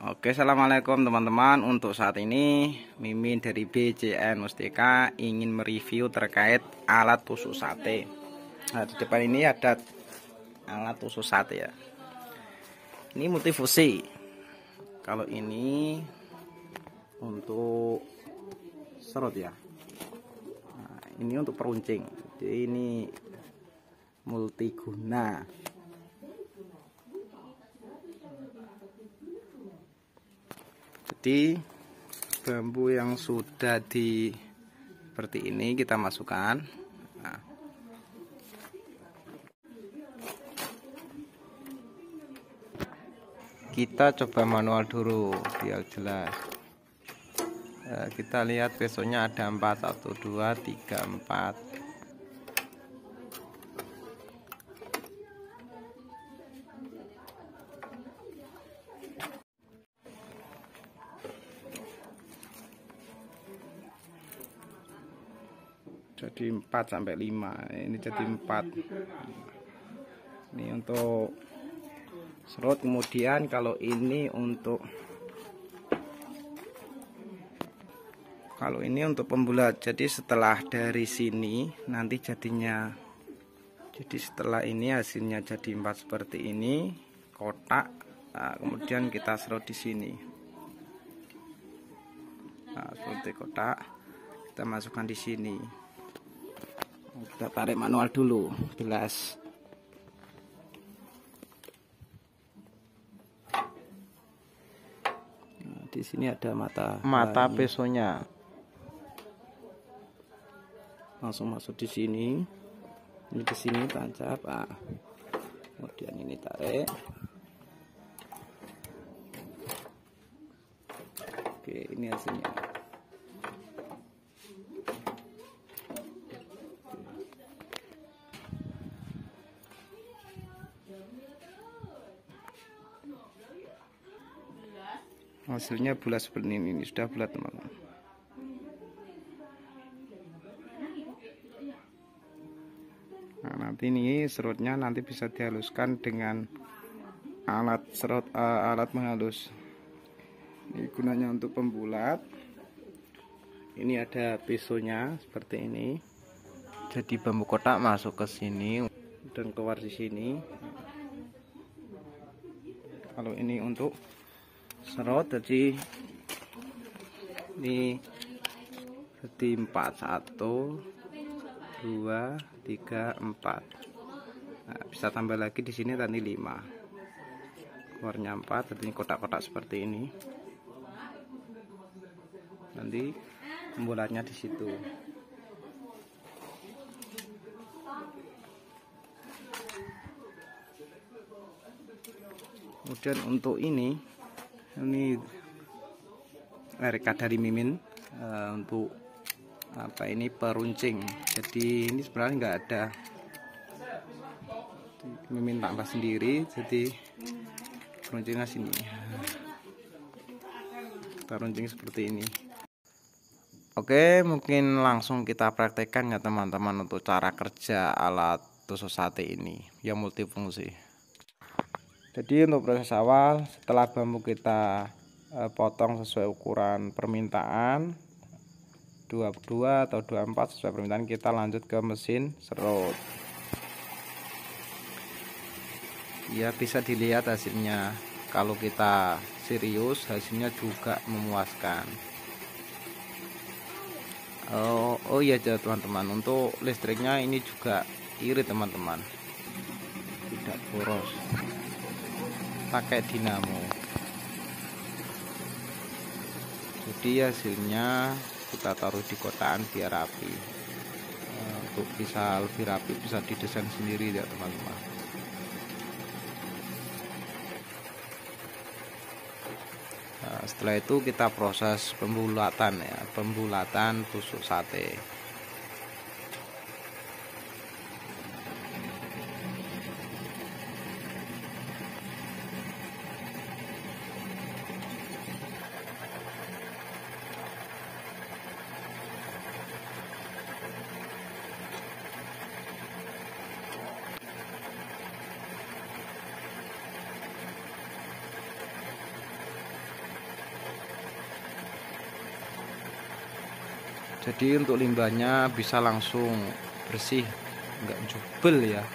Oke assalamualaikum teman-teman. Untuk saat ini Mimin dari BCN Mustika ingin mereview terkait alat tusuk sate. Nah di depan ini ada alat tusuk sate ya. Ini multifusi. Kalau ini Untuk serut ya. Nah, Ini untuk peruncing. Jadi ini multiguna jadi bambu yang sudah di seperti ini kita masukkan. Nah. kita coba manual dulu biar jelas. Nah, kita lihat besoknya ada 4 1 2 3 4 jadi 4 sampai 5 ini jadi 4 ini untuk serut. Kemudian kalau ini untuk kalau ini untuk pembulat. Jadi setelah dari sini nanti jadinya jadi setelah ini hasilnya jadi empat seperti ini. Kotak. Nah, kemudian kita serut di sini. Nah, seperti kotak. Kita masukkan di sini kita tarik manual dulu gelas nah, di sini ada mata mata pesonya langsung masuk di sini. Ini di sini tancap ah. kemudian ini tarik. Oke ini hasilnya hasilnya bulat seperti ini, ini sudah bulat teman-teman. Nah nanti ini serutnya nanti bisa dihaluskan dengan alat serut uh, alat menghalus ini gunanya untuk pembulat. Ini ada pisaunya seperti ini. Jadi bambu kotak masuk ke sini. Dan keluar di sini. Kalau ini untuk serot jadi ini jadi empat. Satu dua tiga empat. Nah, bisa tambah lagi di sini tadi lima. Keluarnya empat jadi kotak-kotak seperti ini. Nanti pembulatnya di situ. Kemudian untuk ini ini reka dari mimin uh, untuk apa ini peruncing. Jadi ini sebenarnya nggak ada. Mimin tambah sendiri jadi peruncingnya sini. Peruncing seperti ini. Oke mungkin langsung kita praktekkan ya teman-teman untuk cara kerja alat tusuk sate ini. Yang multifungsi jadi untuk proses awal setelah bambu kita eh, potong sesuai ukuran permintaan 22 atau 24 sesuai permintaan kita lanjut ke mesin serut. Ya bisa dilihat hasilnya. Kalau kita serius hasilnya juga memuaskan. Oh, oh iya teman-teman. Untuk listriknya ini juga irit teman-teman. Tidak boros pakai dinamo. Jadi hasilnya kita taruh di kotaan biar rapi. Eh, untuk bisa lebih rapi bisa didesain sendiri ya teman-teman. Nah, setelah itu kita proses pembulatan ya pembulatan tusuk sate jadi untuk limbahnya bisa langsung bersih enggak jubel ya.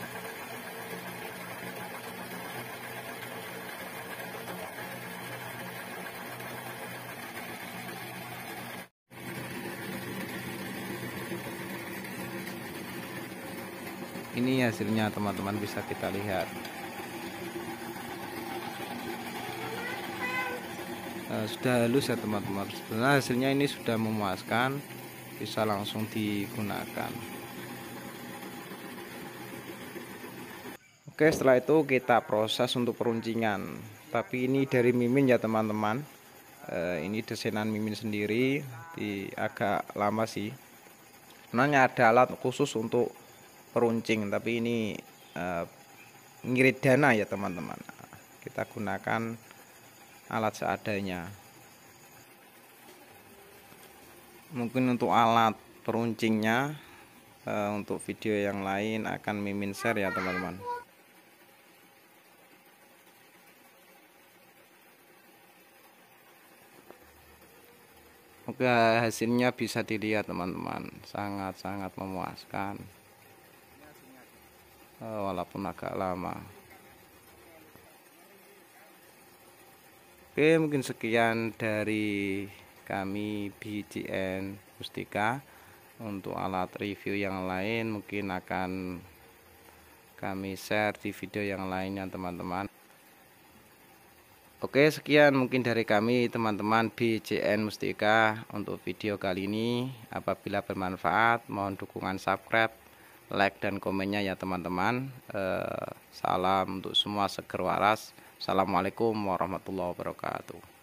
Ini hasilnya teman-teman bisa kita lihat. Uh, sudah halus ya teman-teman. Sebenarnya hasilnya ini sudah memuaskan bisa langsung digunakan. Oke setelah itu kita proses untuk peruncingan. Tapi ini dari mimin ya teman-teman. Uh, ini desainan mimin sendiri. Di agak lama sih. Sebenarnya ada alat khusus untuk peruncing tapi ini uh, ngirit dana ya teman-teman. Kita gunakan alat seadanya mungkin untuk alat peruncingnya uh, untuk video yang lain akan mimin share ya teman-teman. Oke hasilnya bisa dilihat teman-teman. Sangat-sangat memuaskan. Eh, walaupun agak lama. Oke mungkin sekian dari kami BGN Mustika untuk alat review yang lain mungkin akan kami share di video yang lainnya teman-teman. Oke sekian mungkin dari kami teman-teman BJN Mustika untuk video kali ini. Apabila bermanfaat mohon dukungan subscribe like dan komennya ya teman-teman. Eh, salam untuk semua seger waras. Assalamualaikum warahmatullahi wabarakatuh